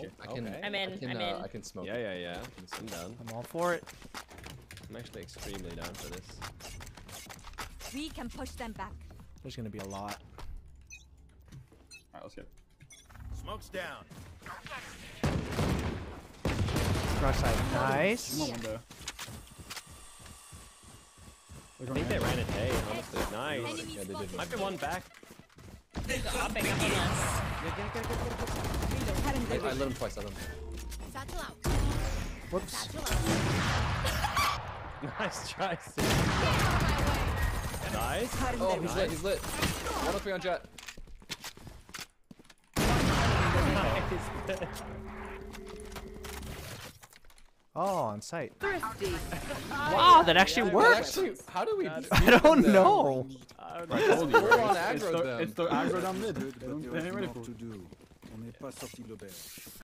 shit. I can. Okay. I'm in, I can, I'm uh, in. I can smoke. Yeah, yeah, yeah. I'm down. I'm all for it. I'm actually extremely down for this. We can push them back. There's gonna be a lot. Alright, let's go. Smoke's down. Cross side, nice. One window. I think they ran it A, honestly. Nice. Enemy Yeah, they did. Might be one back. Hopping up on us. I, I lit him twice. I lit him. Satchel out. Whoops. Satchel out. Nice try, Sid. Nice. Oh, he's lit. He's lit. 103 on Jett. Oh, on site. Thrifty. Wow, that actually Well, worked. actually, how do we? I don't know. I don't know. told you. We're on It's aggro the, it's the aggro down mid. But They don't- there they is ain't ready more On n'est pas sorti de l'auberge.